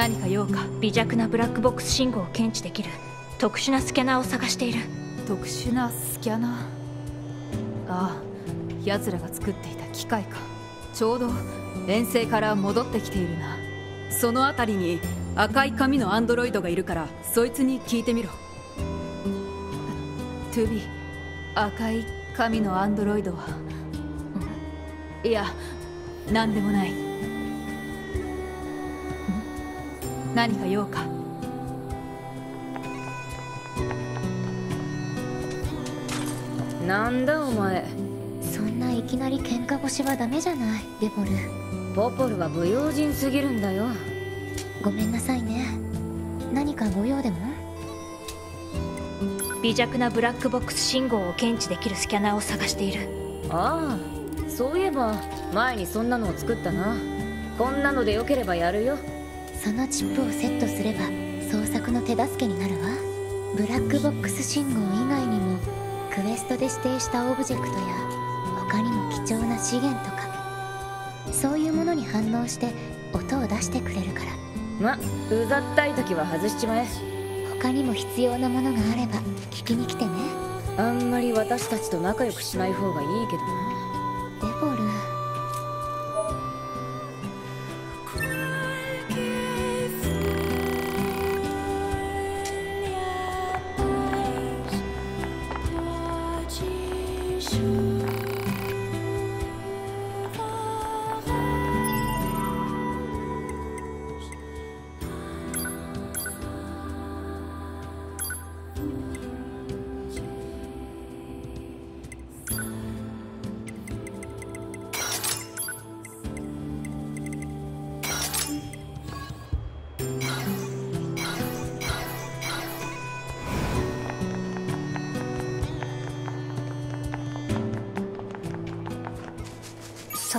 何か用か微弱なブラックボックス信号を検知できる。特殊なスキャナーを探している。特殊なスキャナー？ああ奴らが作っていた機械か。ちょうど遠征から戻ってきているな。その辺りに赤い髪のアンドロイドがいるからそいつに聞いてみろ。トゥビ赤い髪のアンドロイドは、いや何でもない。何か用か？なんだお前？そんないきなり喧嘩腰はダメじゃない？デボル。ポポルは不用心すぎるんだよ。ごめんなさいね。何かご用でも？微弱なブラックボックス信号を検知できるスキャナーを探している。ああそういえば前にそんなのを作ったな。こんなのでよければやるよそのチップをセットすれば捜索の手助けになるわ。ブラックボックス信号以外にもクエストで指定したオブジェクトや他にも貴重な資源とかそういうものに反応して音を出してくれるから。まうざったい時は外しちまえ。他にも必要なものがあれば聞きに来てね。あんまり私たちと仲良くしない方がいいけどな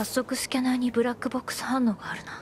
早速スキャナーにブラックボックス反応があるな。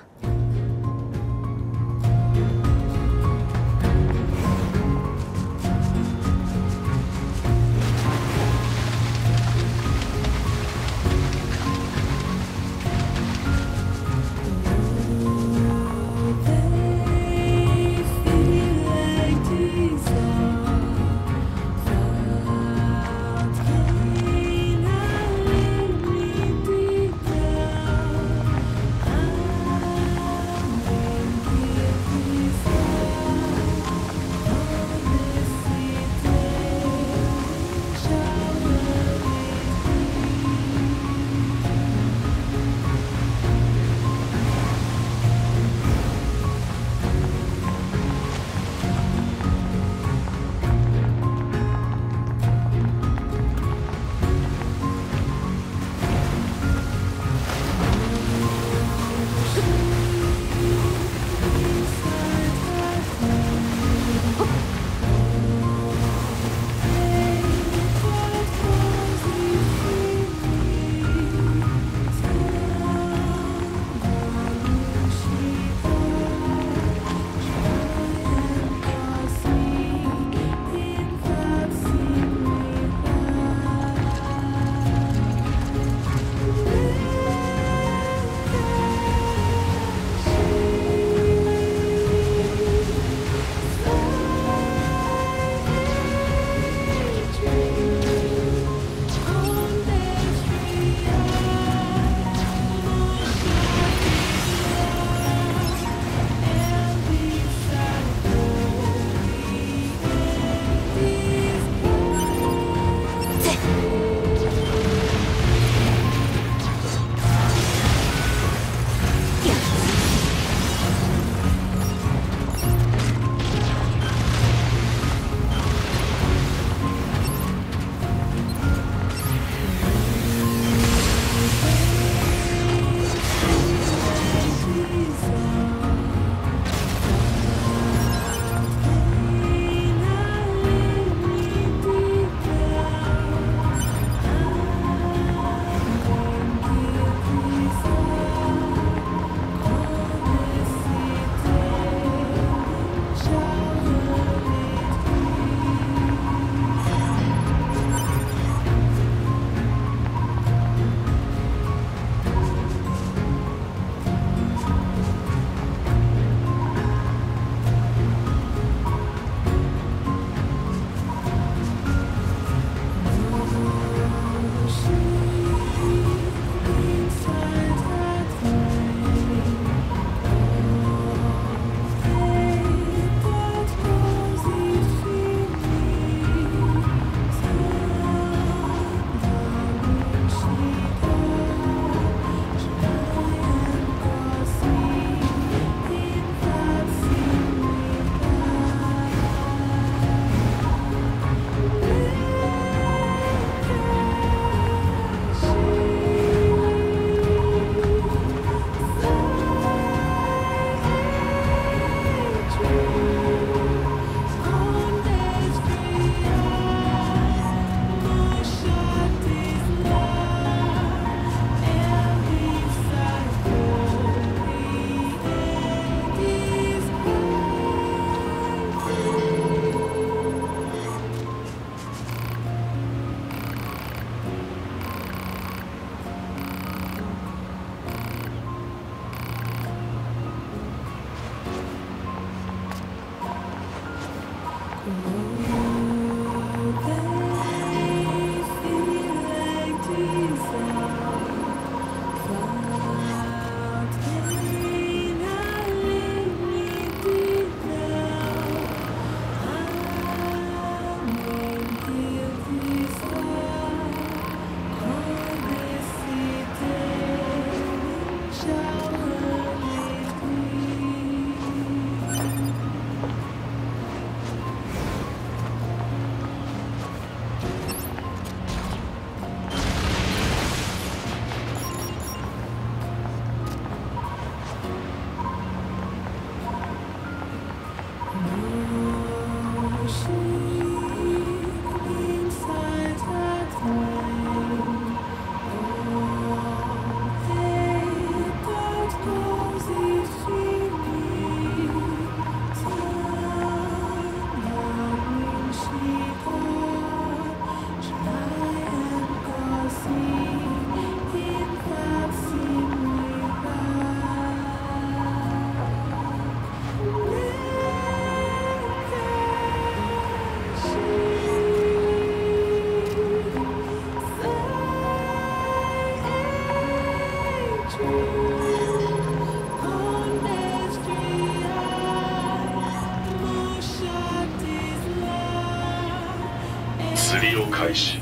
Nice.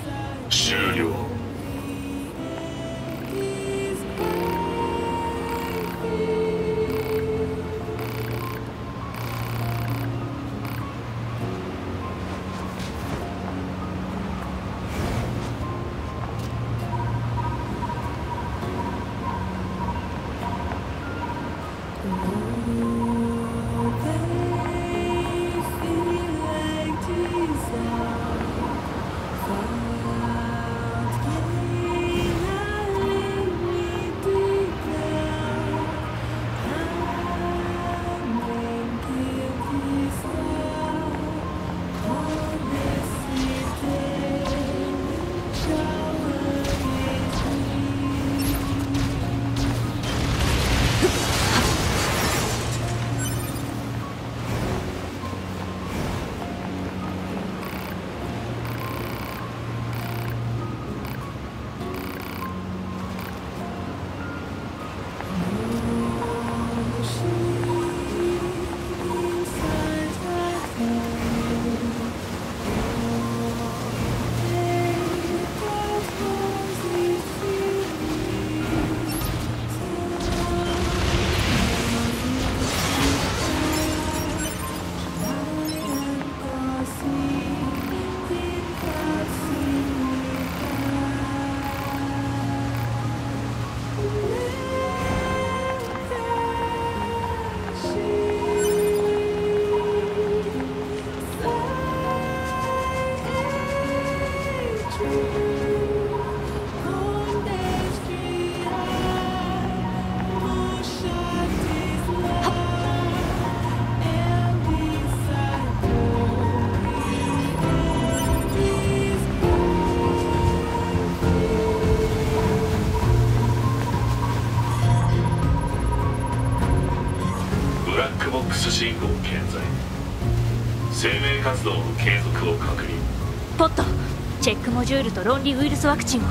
と論理ウイルスワクチンを。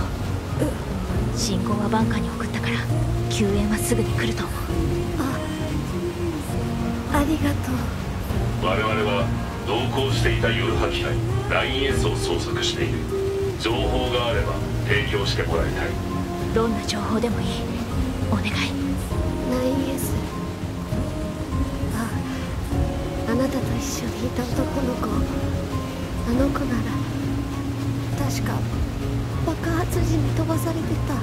信号はバンカに送ったから救援はすぐに来ると思う。ありがとう。我々は同行していた誘破機体 9S を捜索している。情報があれば提供してもらいたい。どんな情報でもいい。お願い。9S ああなたと一緒にいた男の子。あの子なら確か爆発時に飛ばされてた。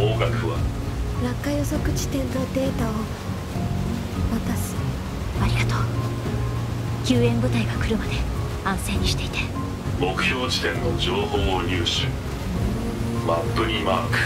方角は？落下予測地点のデータを渡す。ありがとう。救援部隊が来るまで安静にしていて。目標地点の情報を入手。マップにマーク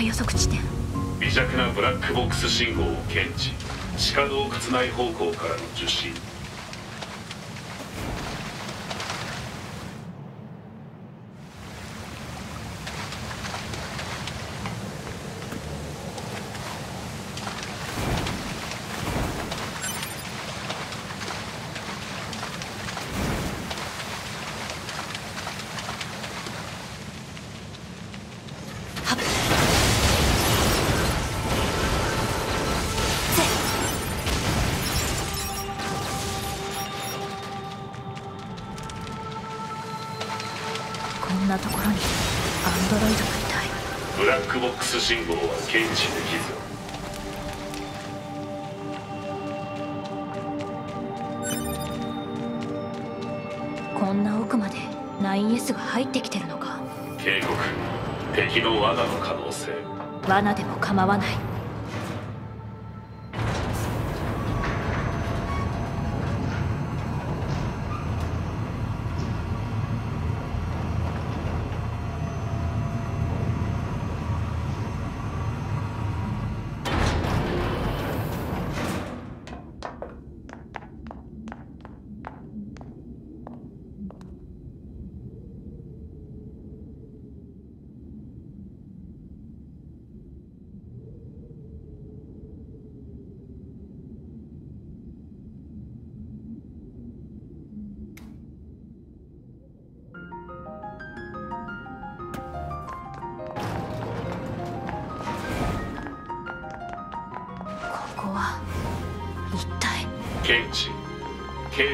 9S の落下予測地点。微弱なブラックボックス信号を検知。地下洞窟内方向からの受信。ス信号は検知できずこんな奥まで 9S が入ってきてるのか。警告。敵の罠の可能性。罠でも構わない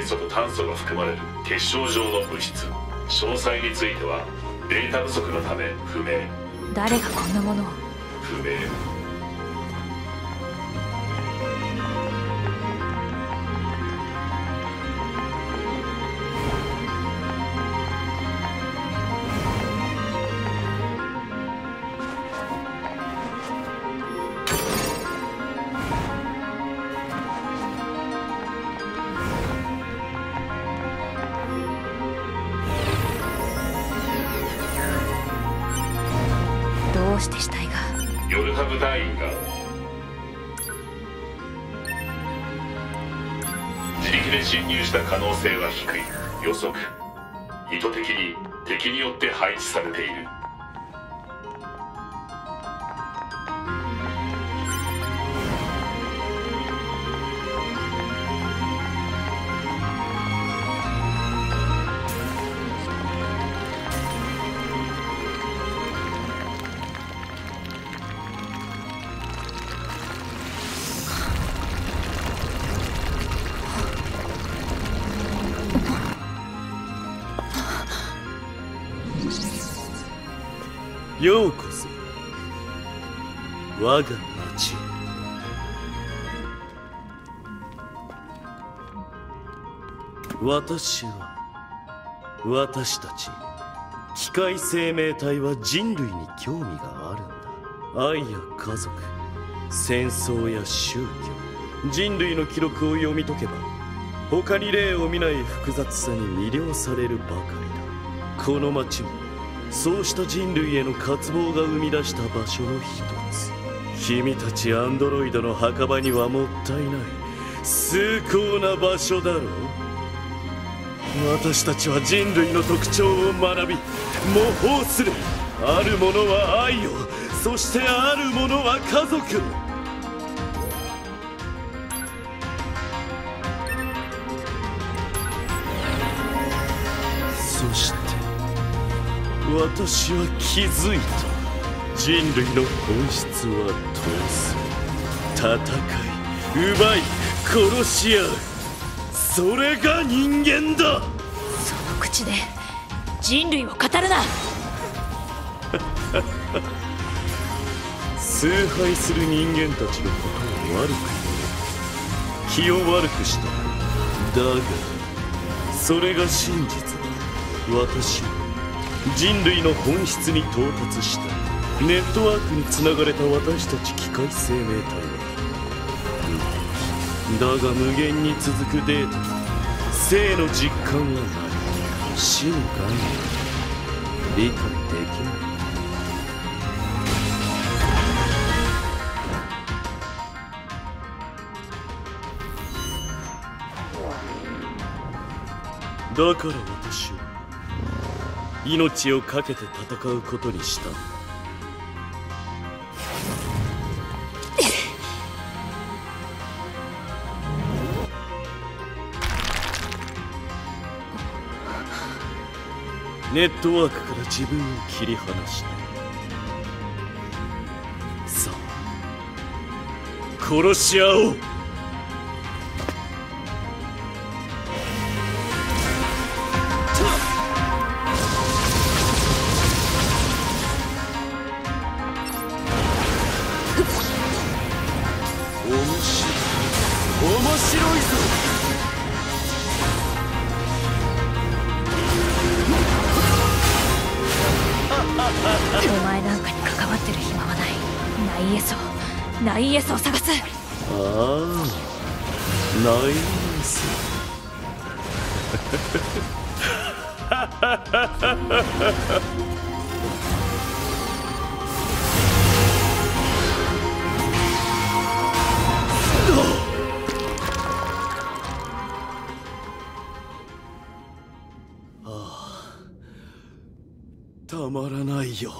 素と炭素が含まれる結晶状の物質。詳細についてはデータ不足のため不明。誰がこんなものを？不明した可能性は低い。予測。意図的に敵によって配置されている。ようこそ。我が町。へ私は私たち機械生命体は人類に興味があるんだ。愛や家族戦争や宗教人類の記録を読み解けば他に例を見ない複雑さに魅了されるばかりだ。この町もそうした人類への渇望が生み出した場所の一つ。君たちアンドロイドの墓場にはもったいない。崇高な場所だろう。私たちは人類の特徴を学び模倣する。あるものは愛をそしてあるものは家族。私は気づいた。人類の本質は闘争戦い奪い殺し合う。それが人間だ。その口で人類を語るな。崇拝する人間たちのことを悪く言う。気を悪くした。だがそれが真実だ。私は人類の本質に到達した。ネットワークにつながれた私たち機械生命体は、だが無限に続くデータ。性の実感はない。死の概念は理解できない。だから私は命を懸けて戦うことにした。ネットワークから自分を切り離してさあ殺し合おう。ナイエソナイエソを探す。ああナイエス ああたまらないよ。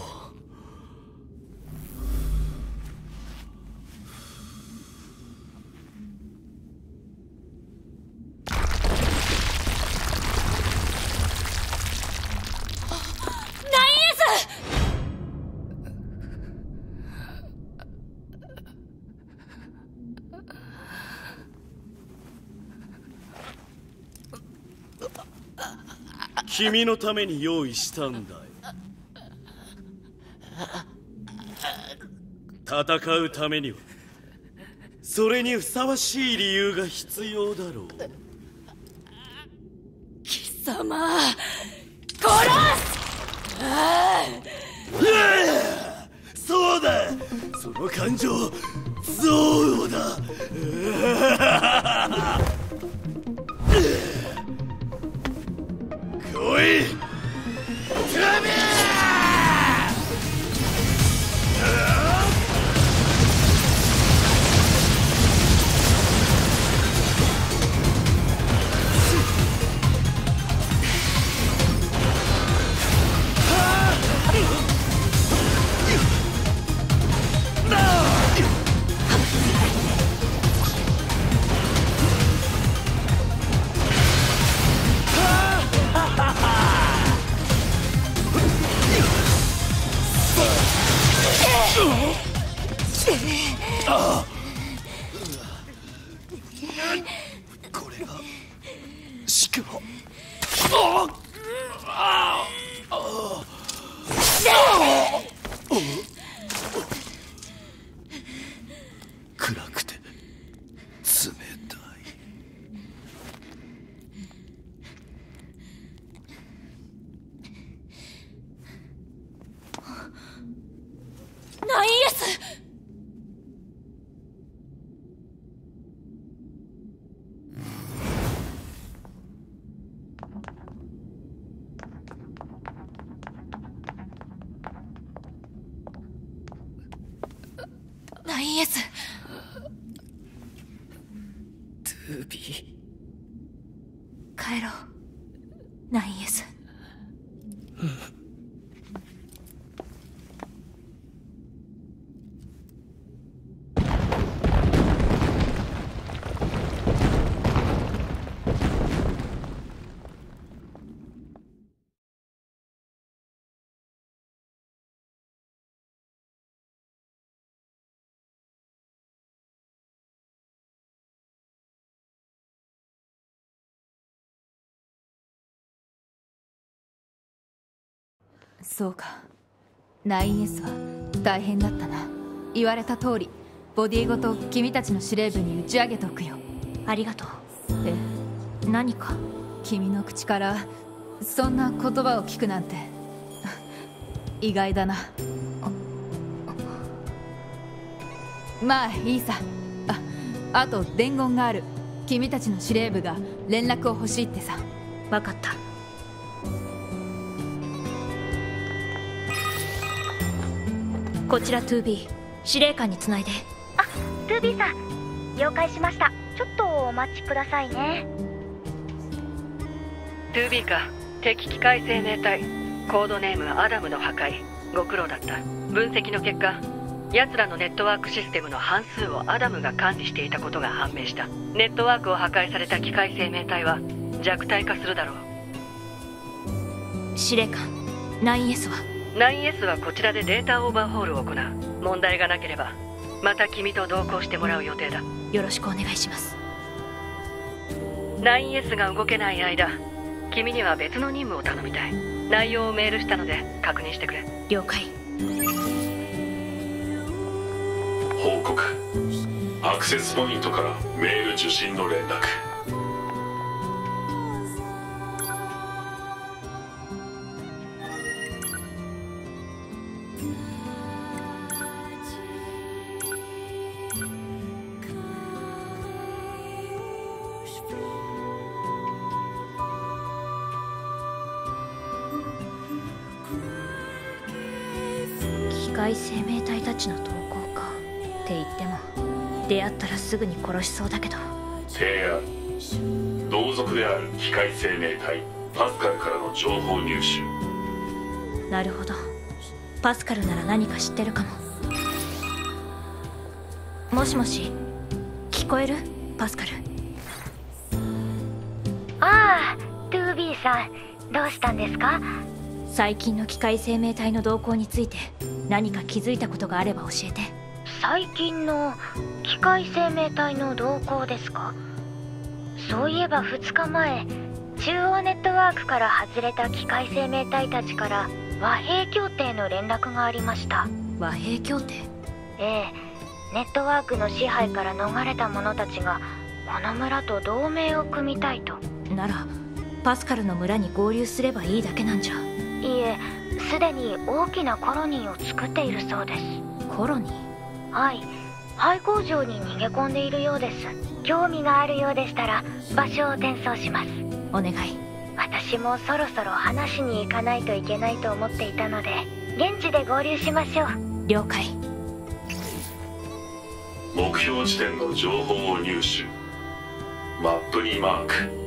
君のために用意したんだよ。戦うためには。それにふさわしい理由が必要だろう。貴様そうだ！その感情憎悪だああれがしかも暗くて冷たいナイエスナイエストゥービー帰ろうナイエスそうか。9S は大変だったな。言われた通りボディごと君たちの司令部に打ち上げておくよ。ありがとえ？う何か？君の口からそんな言葉を聞くなんて。意外だな。まあいいさ。ああと伝言がある。君たちの司令部が連絡を欲しいってさ。分かったこちら 2B 司令官につないで。あ、トゥービーさん、了解しました。ちょっとお待ちくださいね。2B か。敵機械生命体。コードネームアダムの破壊。ご苦労だった。分析の結果奴らのネットワークシステムの半数をアダムが管理していたことが判明した。ネットワークを破壊された機械生命体は弱体化するだろう。司令官 9S は？9S はこちらでデータオーバーホールを行う。問題がなければまた君と同行してもらう予定だ。よろしくお願いします。9S が動けない間君には別の任務を頼みたい。内容をメールしたので確認してくれ。了解。報告。アクセスポイントからメール受信の連絡殺しそうだけど。提案。同族である機械生命体パスカルからの情報入手。なるほど。パスカルなら何か知ってるかも。もしもし聞こえる？パスカル。ああ 2B さんどうしたんですか？最近の機械生命体の動向について何か気づいたことがあれば教えて。最近の機械生命体の動向ですか？そういえば2日前中央ネットワークから外れた機械生命体たちから和平協定の連絡がありました。和平協定？ええ。ネットワークの支配から逃れた者たちがこの村と同盟を組みたいと。ならパスカルの村に合流すればいいだけなんじゃ。いえすでに大きなコロニーを作っているそうです。コロニー？はい廃工場に逃げ込んでいるようです。興味があるようでしたら場所を転送します。お願い。私もそろそろ話しに行かないといけないと思っていたので現地で合流しましょう。了解。目標地点の情報を入手。マップにマーク